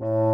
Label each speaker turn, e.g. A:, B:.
A: you